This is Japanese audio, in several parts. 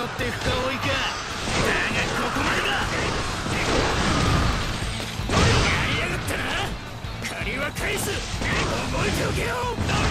乗って追いかだがここまでだ。やりやがったな。借りは返す。覚えておけよ。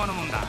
mano montada.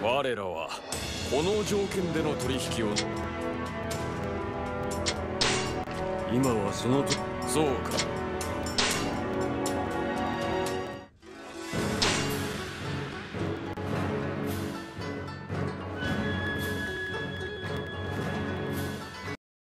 我らはこの条件での取引を。今はそのとそうか。